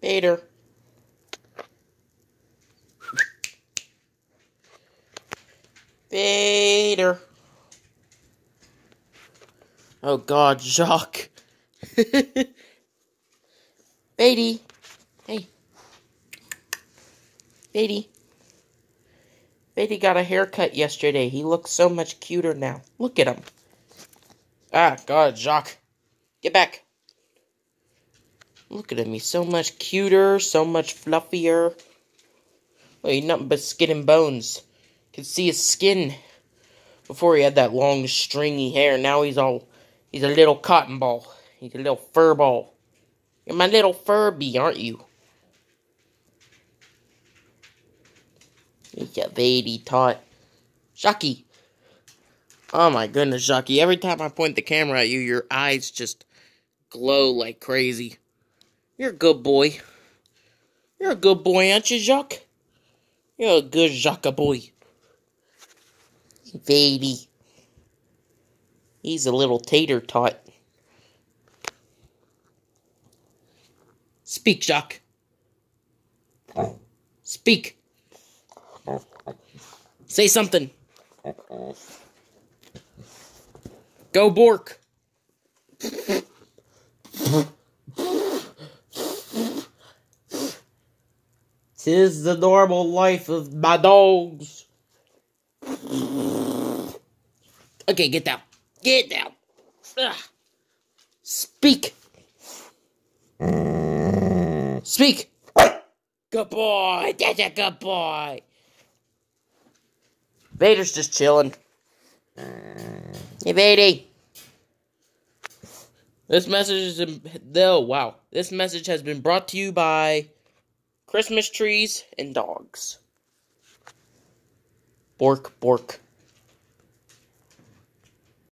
Vader. Bader. Oh God, Jacques. Beatty. Hey. Beatty. Beatty got a haircut yesterday. He looks so much cuter now. Look at him. Ah, God, Jacques. Get back. Look at. He's so much cuter, so much fluffier. Well, he's nothing but skin and bones. Can see his skin. Before he had that long, stringy hair. Now he's all... He's a little cotton ball. He's a little fur ball. You're my little Furby, aren't you? He's a baby tot. Shocky. Oh my goodness, Shocky. Every time I point the camera at you, your eyes just glow like crazy. You're a good boy. You're a good boy, aren't you, Jacques? You're a good Jacques boy. Baby. He's a little tater tot. Speak, Jacques. Speak. Say something. Go Bork. Tis the normal life of my dogs. Okay, get down. Get down. Ugh. Speak. Speak. Good boy. That's a good boy. Vader's just chilling. Hey, Vader. This message is though wow. This message has been brought to you by Christmas trees and dogs. Bork bork.